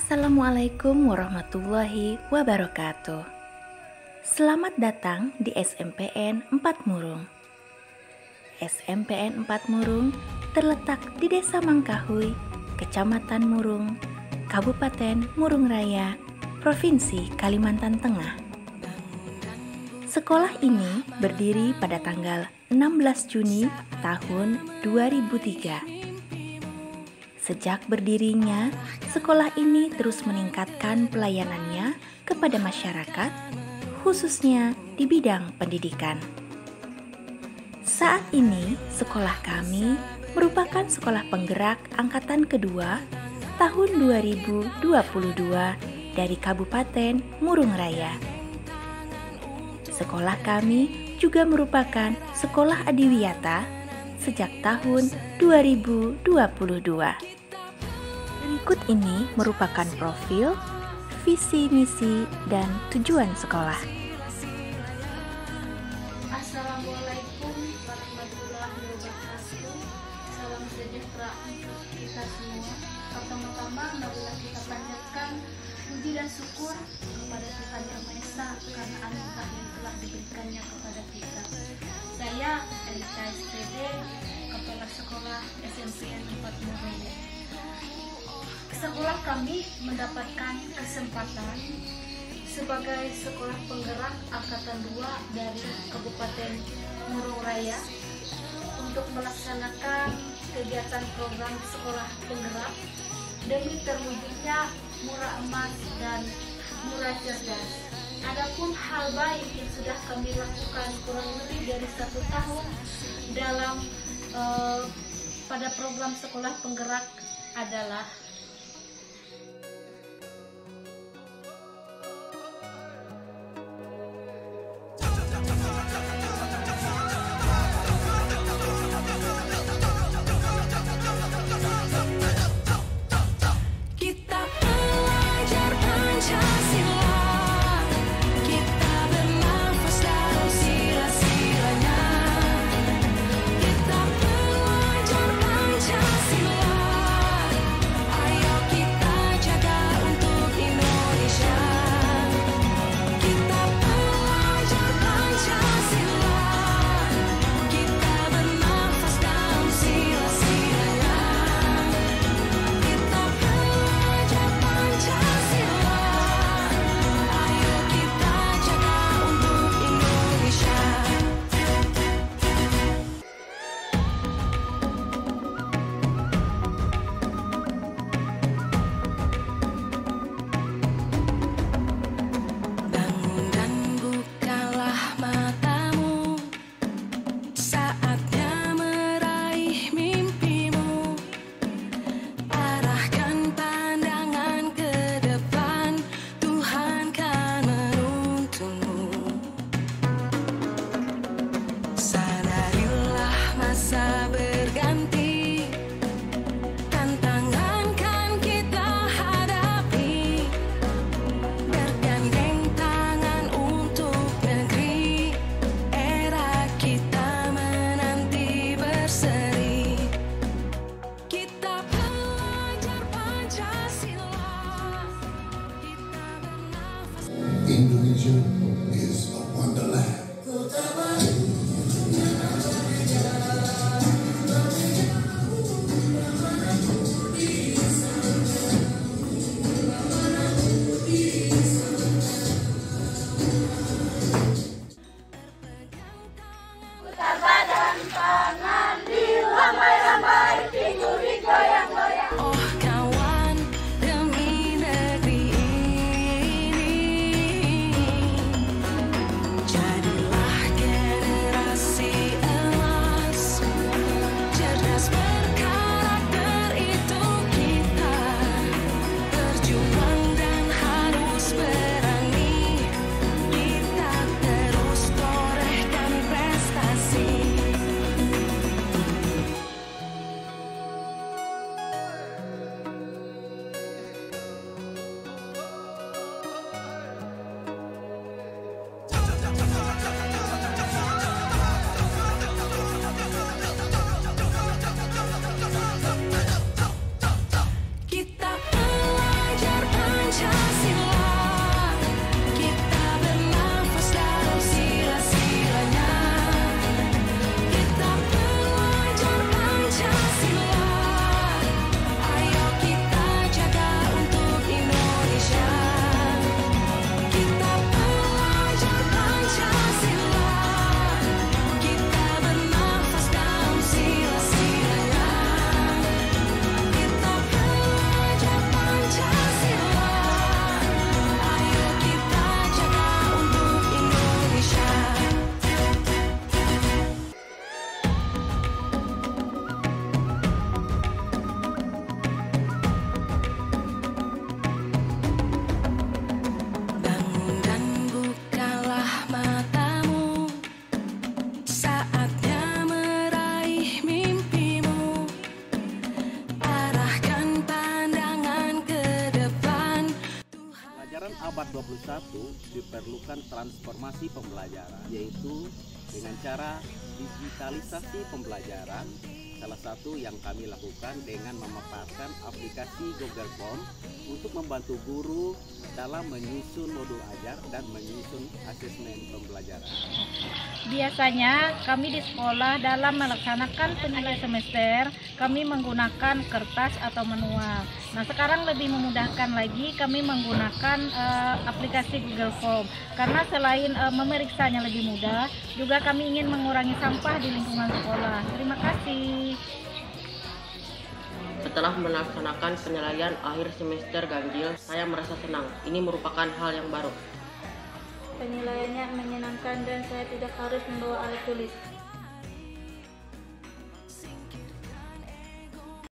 Assalamualaikum warahmatullahi wabarakatuh. Selamat datang di SMPN 4 Murung. SMPN 4 Murung terletak di Desa Mangkahui, Kecamatan Murung, Kabupaten Murung Raya, Provinsi Kalimantan Tengah. Sekolah ini berdiri pada tanggal 16 Juni tahun 2003 Sejak berdirinya, sekolah ini terus meningkatkan pelayanannya kepada masyarakat, khususnya di bidang pendidikan. Saat ini, sekolah kami merupakan sekolah penggerak angkatan kedua tahun 2022 dari Kabupaten Murung Raya. Sekolah kami juga merupakan sekolah adiwiyata sejak tahun 2022. Berikut ini merupakan profil, visi misi, dan tujuan sekolah. Assalamualaikum warahmatullahi wabarakatuh. Salam sejahtera untuk kita semua. Pertama-tama marilah kita panjatkan puji dan syukur SMPN 4 Muraya sekolah kami mendapatkan kesempatan sebagai sekolah penggerak angkatan 2 dari Kabupaten Murung Raya untuk melaksanakan kegiatan program sekolah penggerak demi terwujudnya murah emas dan murah cerdas. Adapun hal baik yang sudah kami lakukan kurang lebih dari satu tahun dalam uh, pada program sekolah penggerak adalah Indonesia is a wonderland. Tangan di lambai-lambai, pinggul digoyang-goyang. Abad 21 diperlukan transformasi pembelajaran yaitu dengan cara digitalisasi pembelajaran. Salah satu yang kami lakukan dengan memanfaatkan aplikasi Google Form untuk membantu guru dalam menyusun modul ajar dan menyusun asesmen pembelajaran. Biasanya kami di sekolah dalam melaksanakan penilaian semester kami menggunakan kertas atau manual. Nah sekarang lebih memudahkan lagi kami menggunakan uh, aplikasi Google Form karena selain uh, memeriksanya lebih mudah, juga kami ingin mengurangi sampah di lingkungan sekolah. Terima kasih. Setelah melaksanakan penilaian akhir semester ganjil, saya merasa senang. Ini merupakan hal yang baru. Penilaiannya menyenangkan dan saya tidak harus membawa alat tulis.